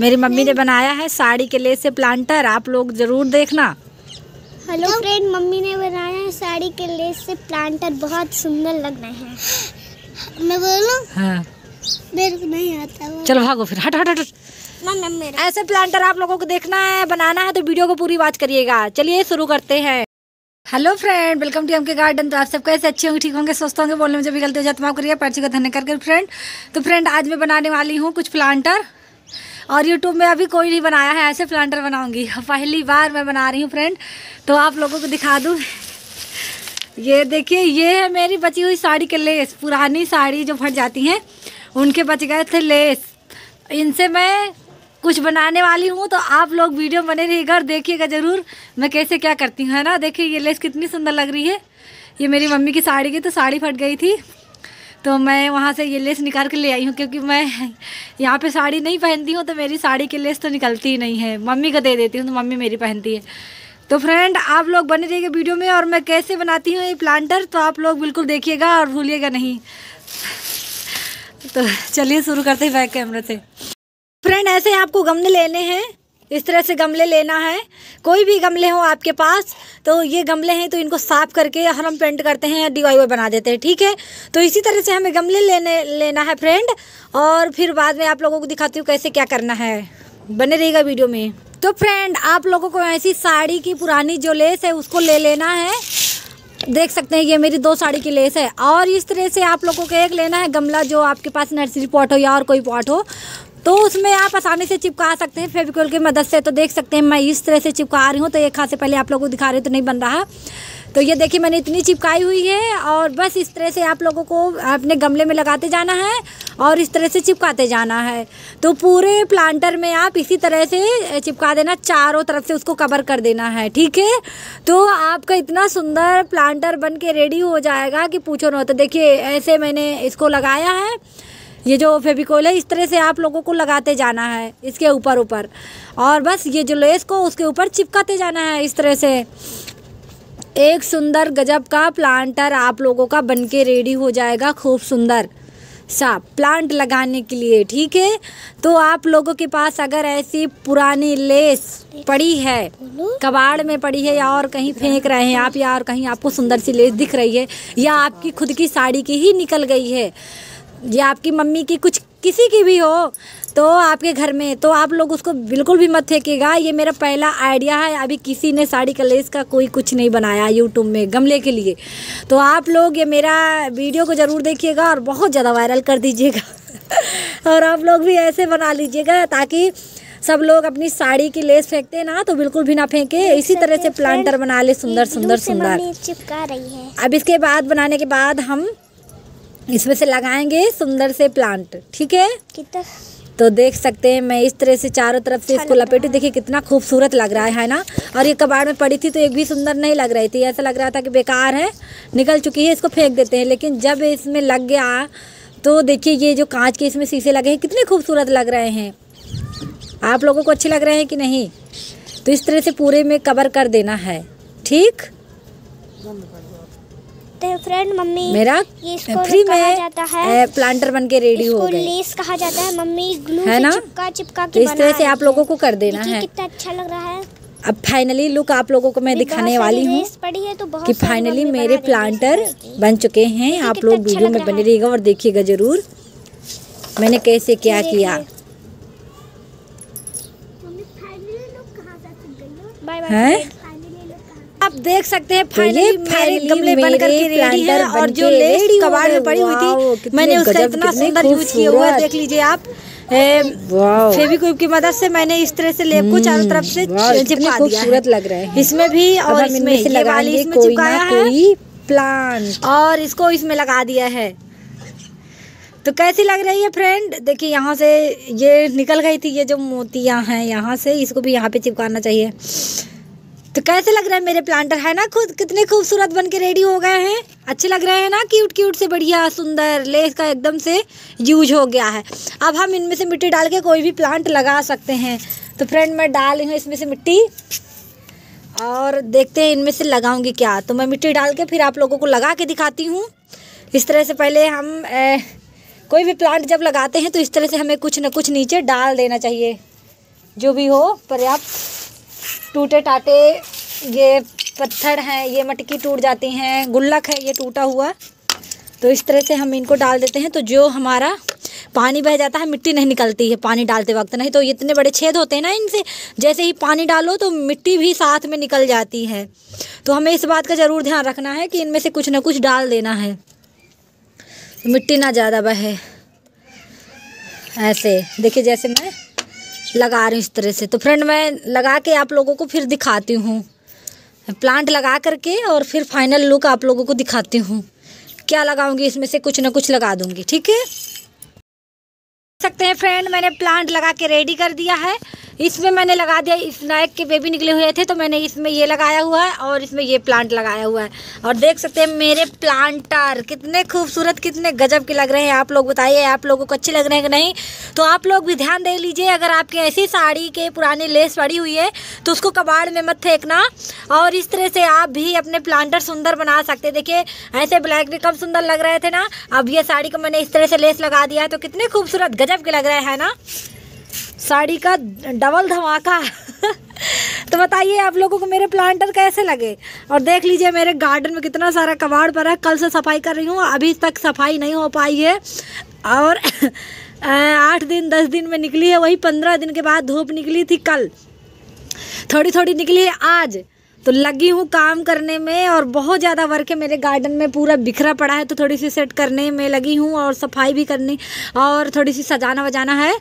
मेरी मम्मी ने बनाया है साड़ी के लेस से प्लांटर आप लोग ज़रूर देखना। हेलो फ्रेंड मम्मी ने बनाया है साड़ी के लेस से प्लांटर बहुत सुंदर लग रहे हैं। मैं बोलूँ? हाँ। मेरे को नहीं आता चलो भागो फिर हट हट हट। मेरा ऐसे प्लांटर आप लोगों को देखना है बनाना है तो वीडियो को पूरी वॉच करिएगा। चलिए शुरू करते हैं। Hello friend welcome to K garden तो आप सब कैसे अच्छे होंगे ठीक होंगे स्वस्थ होंगे बोलने में जब भी गलती हो जाए तो माफ़ करिए पर्ची का धन्य करके फ्रेंड तो फ्रेंड आज मैं बनाने वाली हूँ कुछ प्लांटर और यूट्यूब में अभी कोई नहीं बनाया है, ऐसे प्लांटर बनाऊँगी। पहली बार मैं बना रही हूँ फ्रेंड तो आप लोगों को दिखा दूँ। ये देखिए, ये है मेरी बची हुई साड़ी के लेस पुरानी साड़ी जो फट जाती हैं, उनके बच गए थे लेस इनसे मैं कुछ बनाने वाली हूँ तो आप लोग वीडियो बने रहिएगा और देखिएगा ज़रूर मैं कैसे क्या करती हूँ, है ना? देखिए, ये लेस कितनी सुंदर लग रही है। ये मेरी मम्मी की साड़ी की तो साड़ी फट गई थी। तो मैं वहाँ से ये लेस निकाल के ले आई हूँ क्योंकि मैं यहाँ पे साड़ी नहीं पहनती हूँ तो मेरी साड़ी की लेस तो निकलती ही नहीं है। मम्मी को दे देती हूँ तो मम्मी मेरी पहनती है। तो फ्रेंड आप लोग बने रहिएगा वीडियो में और मैं कैसे बनाती हूँ ये प्लांटर तो आप लोग बिल्कुल देखिएगा और भूलिएगा नहीं। तो चलिए शुरू करते हैं बैक कैमरे से। फ्रेंड ऐसे आपको गमले लेने हैं। इस तरह से गमले लेना है। कोई भी गमले हो आपके पास तो ये गमले हैं तो इनको साफ़ करके हर हम पेंट करते हैं या डी बना देते हैं, ठीक है? तो इसी तरह से हमें गमले लेने, लेना है फ्रेंड और फिर बाद में आप लोगों को दिखाती हूँ कैसे क्या करना है। बने रहेगा वीडियो में। तो फ्रेंड आप लोगों को ऐसी साड़ी की पुरानी जो लेस है, उसको ले लेना है। देख सकते हैं, ये मेरी दो साड़ी की लेस है। और इस तरह से आप लोगों को एक लेना है गमला जो आपके पास नर्सरी पॉट हो या और कोई पॉट हो। तो उसमें आप आसानी से चिपका सकते हैं, फेविकोल की मदद से। तो देख सकते हैं, मैं इस तरह से चिपका रही हूँ तो एक हाथ से पहले आप लोगों को दिखा रही तो नहीं बन रहा। तो ये देखिए, मैंने इतनी चिपकाई हुई है, और बस इस तरह से आप लोगों को अपने गमले में लगाते जाना है, और इस तरह से चिपकाते जाना है। तो पूरे प्लांटर में आप इसी तरह से चिपका देना, चारों तरफ़ से उसको कवर कर देना है, ठीक है? तो आपका इतना सुंदर प्लांटर बन के रेडी हो जाएगा कि पूछो ना तो देखिए, ऐसे मैंने इसको लगाया है ये जो फेविकोल है, इस तरह से आप लोगों को लगाते जाना है, इसके ऊपर ऊपर। और बस ये जो लेस को, उसके ऊपर चिपकाते जाना है, इस तरह से। एक सुंदर गजब का प्लांटर आप लोगों का बन के रेडी हो जाएगा, खूब सुंदर। सा प्लांट लगाने के लिए, ठीक है? तो आप लोगों के पास अगर ऐसी पुरानी लेस पड़ी है, कबाड़ में पड़ी है, या और कहीं फेंक रहे हैं आप, या और कहीं आपको सुंदर सी लेस दिख रही है, या आपकी खुद की साड़ी की ही निकल गई है या आपकी मम्मी की कुछ किसी की भी हो तो आपके घर में तो आप लोग उसको बिल्कुल भी मत फेंकेगा। ये मेरा पहला आइडिया है। अभी किसी ने साड़ी का लेस का कोई कुछ नहीं बनाया यूट्यूब में गमले के लिए। तो आप लोग ये मेरा वीडियो को ज़रूर देखिएगा और बहुत ज़्यादा वायरल कर दीजिएगा। और आप लोग भी ऐसे बना लीजिएगा ताकि सब लोग अपनी साड़ी की लेस फेंकते ना तो बिल्कुल भी ना फेंके। इसी तरह से प्लांटर बना ले सुंदर सुंदर सुंदर। चिपका रही है। अब इसके बाद बनाने के बाद हम इसमें से लगाएँगे सुंदर से प्लांट ठीक है? कितना? तो देख सकते हैं मैं इस तरह से चारों तरफ़ से इसको लपेटी। देखिए कितना खूबसूरत लग रहा है ना? और ये कबाड़ में पड़ी थी तो एक भी सुंदर नहीं लग रही थी। ऐसा लग रहा था कि बेकार है निकल चुकी है इसको फेंक देते हैं। लेकिन जब इसमें लग गया तो देखिए ये जो कांच के इसमें शीशे लगे हैं कितने खूबसूरत लग रहे हैं। आप लोगों को अच्छे लग रहे हैं कि नहीं? तो इस तरह से पूरे में कवर कर देना है ठीक? तो फ्रेंड मम्मी मेरा ये इसको फ्री कहा में जाता है। प्लांटर बन के रेडी हो गए। लेस कहा जाता है। मम्मी ग्लू है ना? चिपका चिपका तो के इस तरह से आप लोगों को कर देना है। कितना अच्छा लग रहा है। अब फाइनली लुक आप लोगों को मैं दिखाने वाली हूँ है तो कि फाइनली मेरे है प्लांटर। बन चुके हैं। आप लोग अच्छा वीडियो में बने रहिएगा और देखिएगा ज़रूर। मैंने कैसे क्या किया? हैं? आप देख सकते हैं तो फाइनली मेरे गमले बन करके रेडी हैं और जो लेस कबाड़ में पड़ी हुई थी मैंने उसका इतना सुंदर यूज़ किया हुआ देख लीजिए आप। फेविक्विक की मदद से मैंने इस तरह से लेप को चारों तरफ़ से चिपका दिया खूबसूरत लग रहे हैं। इसमें भी और इसमें ये वाली इसमें चिपकाया है। प्लांट और इसको इसमें लगा दिया है। तो कैसी लग रही है फ्रेंड देखिए यहाँ से ये निकल गई थी ये जो मोतियाँ हैं यहाँ से इसको भी यहाँ पे चिपकाना चाहिए। तो कैसे लग रहा है मेरे प्लांटर है ना खुद? कितने खूबसूरत बन के रेडी हो गए हैं? अच्छे लग रहे हैं ना? क्यूट क्यूट से बढ़िया सुंदर लेस का एकदम से यूज़ हो गया है। अब हम इनमें से मिट्टी डाल के कोई भी प्लांट लगा सकते हैं। तो फ्रेंड मैं डाल रही हूँ इसमें से मिट्टी। और देखते हैं इनमें से लगाऊँगी क्या। तो मैं मिट्टी डाल के फिर आप लोगों को लगा के दिखाती हूँ। इस तरह से पहले हम ए, कोई भी प्लांट जब लगाते हैं तो इस तरह से हमें कुछ ना कुछ नीचे डाल देना चाहिए। जो भी हो पर्याप्त टूटे टाटे, ये पत्थर हैं, ये मटकी टूट जाती हैं, गुल्लक है, ये टूटा हुआ। तो इस तरह से हम इनको डाल देते हैं तो जो हमारा पानी बह जाता है, मिट्टी नहीं निकलती है पानी डालते वक्त। नहीं तो इतने बड़े छेद होते हैं ना इनसे, जैसे ही पानी डालो तो मिट्टी भी साथ में निकल जाती है। तो हमें इस बात का ज़रूर ध्यान रखना है कि इनमें से कुछ ना कुछ डाल देना है। तो मिट्टी ना ज़्यादा बहे। ऐसे, देखिए जैसे मैं लगा रही हूँ इस तरह से। तो फ्रेंड मैं लगा के आप लोगों को फिर दिखाती हूँ। प्लांट लगा करके और फिर फाइनल लुक आप लोगों को दिखाती हूँ। क्या लगाऊँगी, इसमें से कुछ ना कुछ लगा दूँगी, ठीक है? सकते हैं फ्रेंड मैंने प्लांट लगा के रेडी कर दिया है। इसमें मैंने लगा दिया, इस नायक के बेबी निकले हुए थे तो मैंने इसमें ये लगाया हुआ है और इसमें ये प्लांट लगाया हुआ है। और देख सकते हैं, मेरे प्लांटर कितने खूबसूरत, कितने गजब के लग रहे हैं। आप लोग बताइए, आप लोगों को अच्छे लग रहे हैं कि नहीं? तो आप लोग भी ध्यान दे लीजिए, अगर आपकी ऐसी साड़ी के पुरानी लेस पड़ी हुई है तो उसको कबाड़ में मत फेंकना। और इस तरह से आप भी अपने प्लांटर सुंदर बना सकते देखिए, ऐसे ब्लैक भी कम सुंदर लग रहे थे ना? अब ये साड़ी को मैंने इस तरह से लेस लगा दिया है तो कितने खूबसूरत, गजब के लग रहे हैं ना? साड़ी का डबल धमाका। तो बताइए आप लोगों को मेरे प्लांटर कैसे लगे? और देख लीजिए मेरे गार्डन में कितना सारा कबाड़ पड़ा है। कल से सफ़ाई कर रही हूँ, अभी तक सफ़ाई नहीं हो पाई है। और आठ दिन, दस दिन में निकली है, वही पंद्रह दिन के बाद धूप निकली थी कल। थोड़ी थोड़ी निकली है आज। तो लगी हूँ काम करने में और बहुत ज़्यादा वर्क है। मेरे गार्डन में पूरा बिखरा पड़ा है तो थोड़ी सी सेट करने में लगी हूँ और सफ़ाई भी करनी और थोड़ी सी सजाना वजाना है।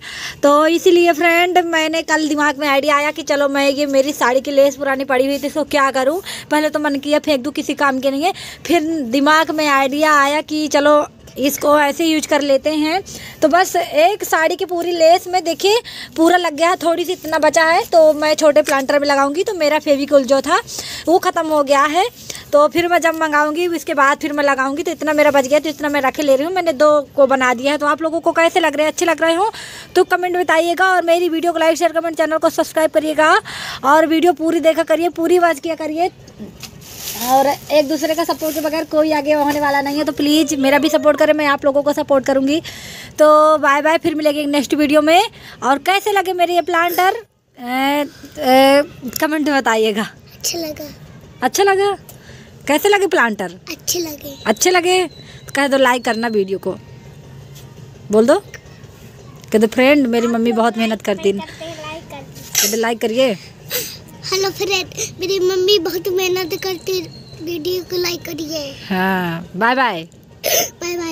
तो इसीलिए फ्रेंड मैंने कल दिमाग में आइडिया आया कि चलो मैं ये मेरी साड़ी की लेस पुरानी पड़ी हुई थी इसको क्या करूँ? पहले तो मन किया, फेंक दूँ किसी काम के नहीं है फिर दिमाग में आइडिया आया कि चलो इसको ऐसे यूज़ कर लेते हैं। तो बस एक साड़ी की पूरी लेस में देखिए, पूरा लग गया है थोड़ी सी इतना बचा है। तो मैं छोटे प्लांटर में लगाऊँगी तो मेरा फेविकुल जो था, वो ख़त्म हो गया है। तो फिर मैं जब मंगाऊँगी उसके बाद फिर मैं लगाऊँगी तो इतना मेरा बच गया तो इतना मैं रखे ले रही हूँ। मैंने दो को बना दिया है तो आप लोगों को कैसे लग रहे हैं? अच्छे लग रहे हो? तो कमेंट बताइएगा और मेरी वीडियो को लाइक शेयर कमेंट चैनल को सब्सक्राइब करिएगा। और वीडियो पूरी देखा करिए, पूरी आवाज़ किया करिए। और एक दूसरे का सपोर्ट के बगैर कोई आगे होने वाला नहीं है। तो प्लीज़ मेरा भी सपोर्ट करें मैं आप लोगों को सपोर्ट करूँगी। तो बाय बाय फिर मिलेंगे नेक्स्ट वीडियो में। और कैसे लगे मेरे ये प्लांटर कमेंट में बताइएगा। अच्छा लगा। अच्छा लगा? कैसे लगे प्लांटर अच्छे लगे। अच्छे लगे? तो कह दो लाइक करना वीडियो को। बोल दो। कह दो फ्रेंड मेरी मम्मी बहुत मेहनत करती। है कह दो लाइक करिए। हेलो फ्रेंड मेरी मम्मी बहुत मेहनत करती वीडियो को लाइक करिए। हाँ बाय बाय बाय बाय